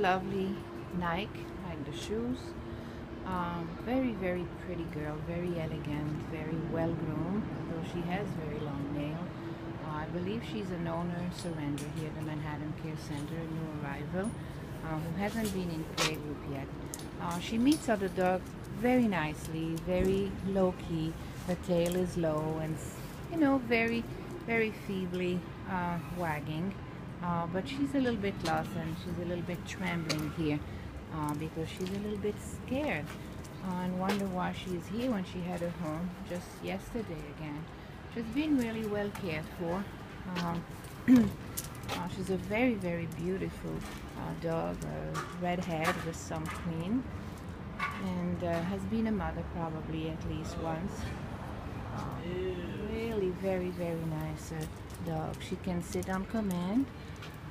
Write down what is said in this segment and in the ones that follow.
Lovely Nike, like the shoes. Um, very, very pretty girl, very elegant, very well groomed, though she has very long nails. Uh, I believe she's an owner surrender here at the Manhattan Care Center, a new arrival, uh, who hasn't been in play group yet. Uh, she meets other dog very nicely, very low key. Her tail is low and, you know, very, very feebly uh, wagging. Uh, but she's a little bit lost and she's a little bit trembling here uh, because she's a little bit scared uh, and wonder why she's here when she had her home just yesterday again. She's been really well cared for. Um, uh, she's a very, very beautiful uh, dog, redhead with some cream and uh, has been a mother probably at least once. Very, very nice dog. She can sit on command.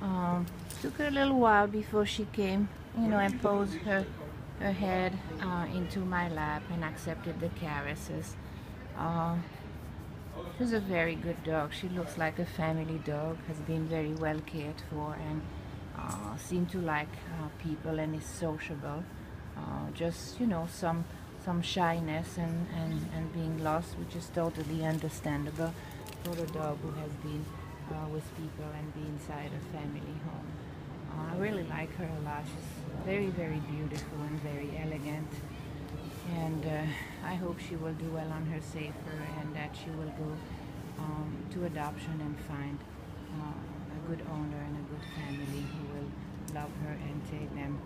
Um, took her a little while before she came, you know, and posed her her head uh, into my lap and accepted the caresses. Uh, she's a very good dog. She looks like a family dog, has been very well cared for and uh, seems to like uh, people and is sociable. Uh, just, you know, some some shyness and, and, and being lost, which is totally understandable for a dog who has been uh, with people and be inside a family home. Uh, I really like her a lot. She's very, very beautiful and very elegant. And uh, I hope she will do well on her safer and that she will go um, to adoption and find uh, a good owner and a good family who will love her and take them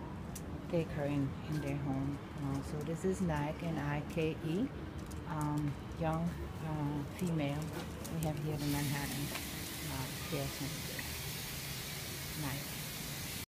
take her in, in their home. Uh, so this is Nike, N-I-K-E, um, young uh, female we have here in Manhattan. Yes, Nike.